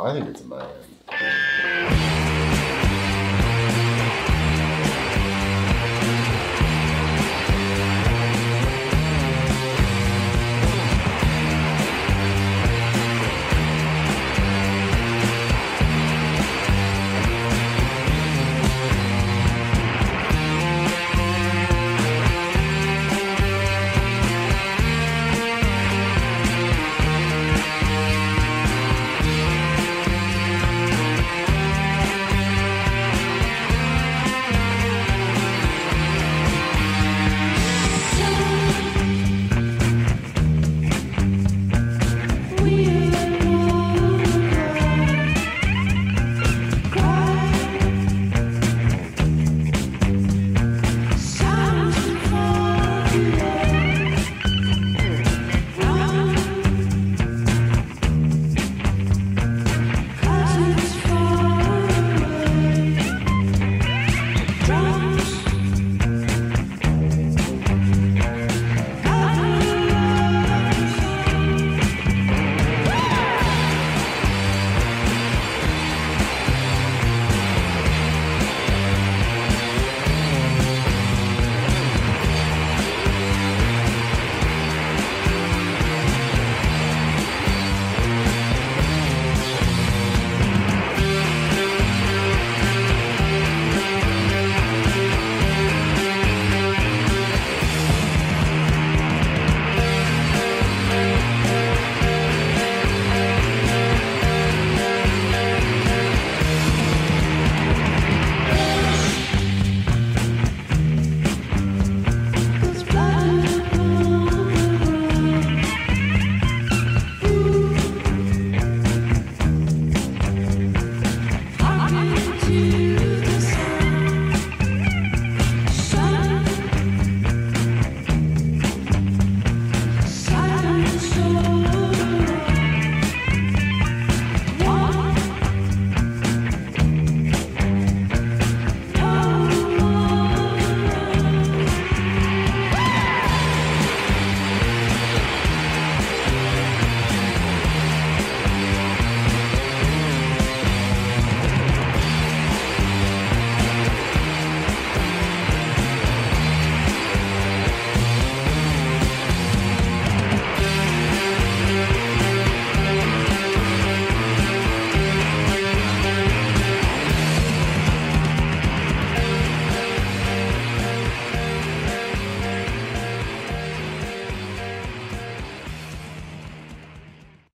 I think it's a man.